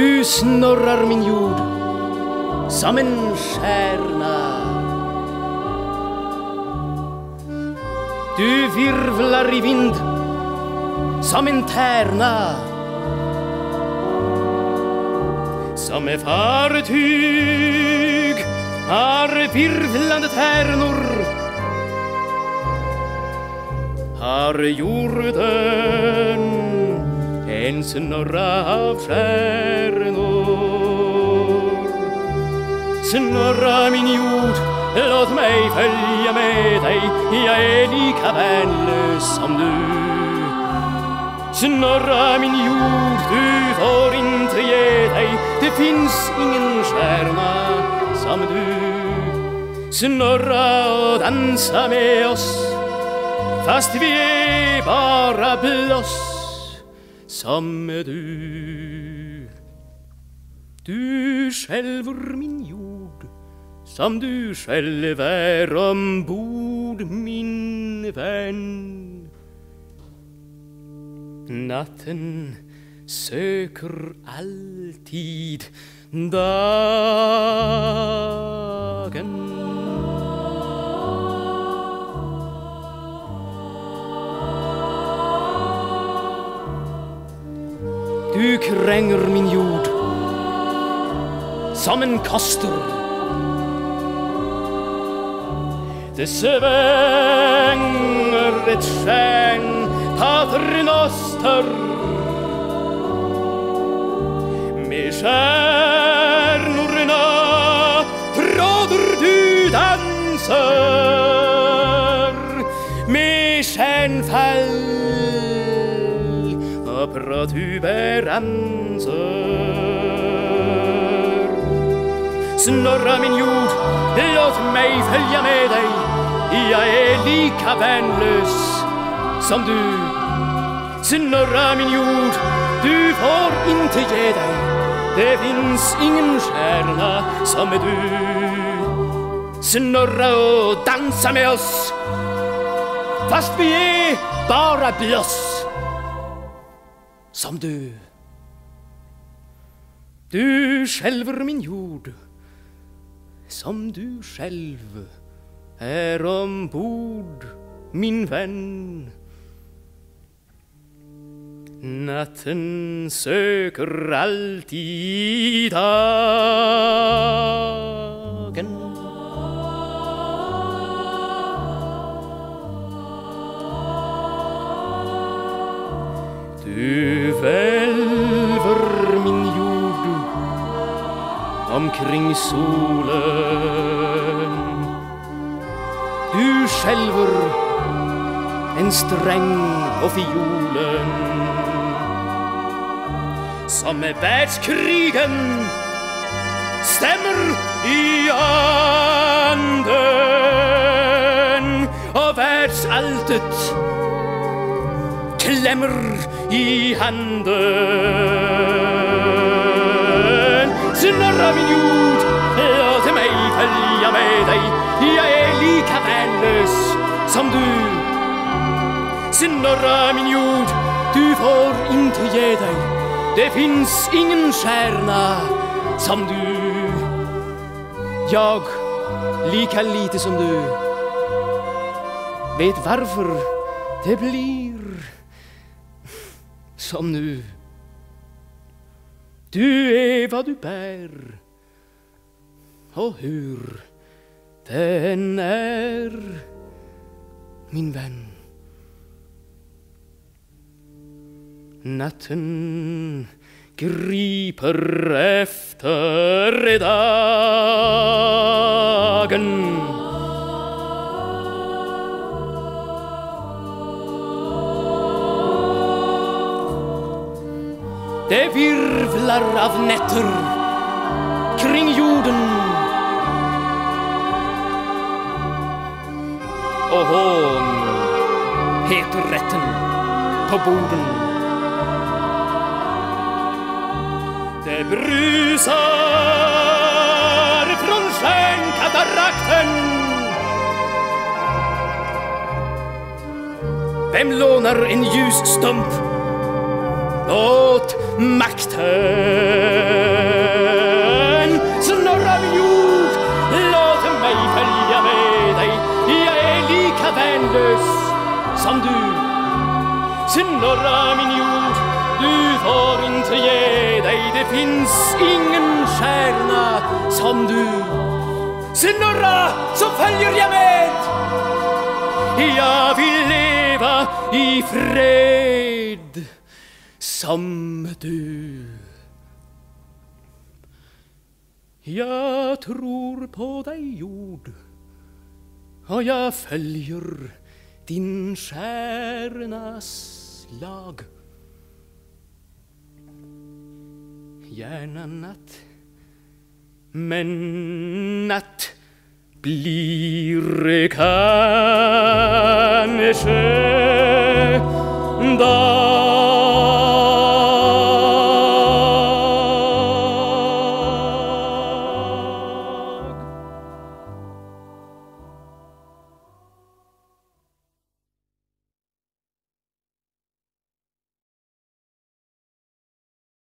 Du snurrar min jord som en stjärna. Du virvlar i vind som en tärna. Som ett fartyg har virvlande tärnor har jorden en snurra av stjärnor. Snorra min jord, låt meg følge med deg, jeg er like värnlös som du. Snorra min jord, du får inte ge deg, det fins ingen stjerna som du. Snorra og dansa med oss, fast vi er bara blås som du. Du skjelver min jord som du skjelver om ombord, min venn. Natten søker alltid dagen. Du krenger min jord Sammenkaster. en. Det svenger et skjeng, paternoster med stjärnorna tråder du danser med stjärnfall protuberanser. Snorra min jord, låt meg følge med deg. Jeg er lika vennløs som du. Snorra min jord, du får inte ge deg. Det fins ingen stjerna som er du. Snorra og dansa med oss, fast vi er bara blås som du. Du skjelver min jord som du själv om ombord, min venn. Natten søker alltid dagen. Omkring solen. Du skjelver en streng på fiolen. Som med verdskrigen Stemmer i anden Og verdsaltet klemmer i handen. Snurra min jord, La til meg følge med deg, jeg er like värnlös som du. Snurra min jord, du får inte gi deg. Det fins ingen stjerne som du. Jeg, like lite som du, vet hvorfor det blir som nu. Du er hva du bærer, og hur den er, min venn. Natten griper efter dagen Det virvlar av netter kring jorden Og hån heter retten på borden. Det brusar från stjärnkatarakten Vem låner en ljusstump åt makten. Snorra, min jord! låt meg følge med deg, jeg er like vennløs som du. Snorre min jord, du får ikke gi deg, det fins ingen stjerne som du. Snorre, så følger jeg med. Jeg vil leve i fred som du Jeg tror på deg, jord og jeg følger din stjärnas lag. Gjerne natt, men natt blir kanske